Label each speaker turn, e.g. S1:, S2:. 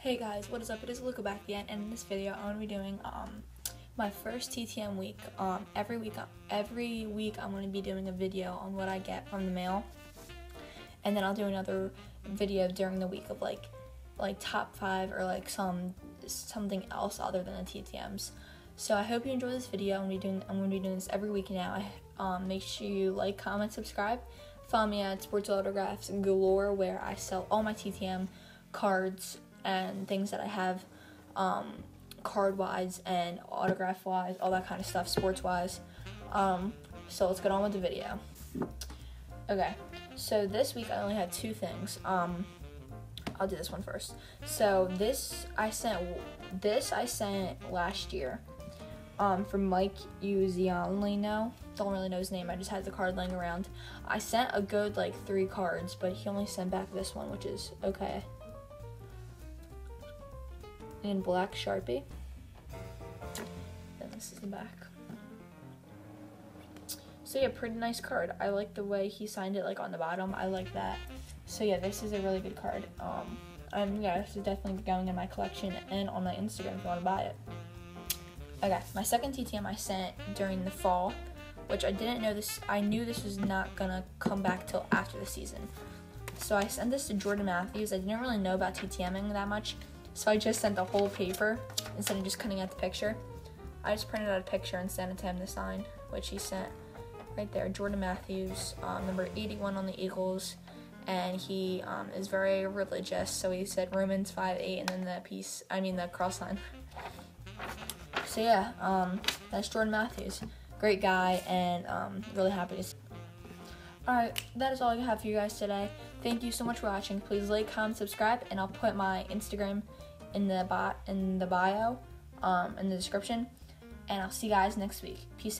S1: Hey guys, what is up? It is Luca back again, and in this video, I'm gonna be doing um my first TTM week. Um, every week, every week, I'm gonna be doing a video on what I get from the mail, and then I'll do another video during the week of like like top five or like some something else other than the TTM's. So I hope you enjoy this video. I'm gonna be doing I'm gonna be doing this every week now. Um, make sure you like, comment, subscribe. Follow me at Sports Autographs Galore, where I sell all my TTM cards and things that I have um, card wise and autograph wise, all that kind of stuff, sports wise. Um, so let's get on with the video. Okay, so this week I only had two things. Um, I'll do this one first. So this I sent this I sent last year. Um, from Mike Uzianlino. Don't really know his name. I just had the card laying around. I sent a good like three cards, but he only sent back this one, which is okay in black Sharpie. Then this is the back. So yeah, pretty nice card. I like the way he signed it like on the bottom. I like that. So yeah, this is a really good card. Um, and yeah, this is definitely going in my collection and on my Instagram if you want to buy it. Okay, my second TTM I sent during the fall, which I didn't know this. I knew this was not gonna come back till after the season. So I sent this to Jordan Matthews. I didn't really know about TTMing that much, so I just sent the whole paper instead of just cutting out the picture. I just printed out a picture and sent it to him to sign, which he sent right there. Jordan Matthews, um, number 81 on the Eagles, and he um, is very religious. So he said Romans 5 8 and then the piece, I mean the cross sign. So yeah, um, that's Jordan Matthews. Great guy, and um, really happy to see. Alright, that is all I have for you guys today. Thank you so much for watching. Please like, comment, subscribe, and I'll put my Instagram in the bot in the bio, um, in the description. And I'll see you guys next week. Peace.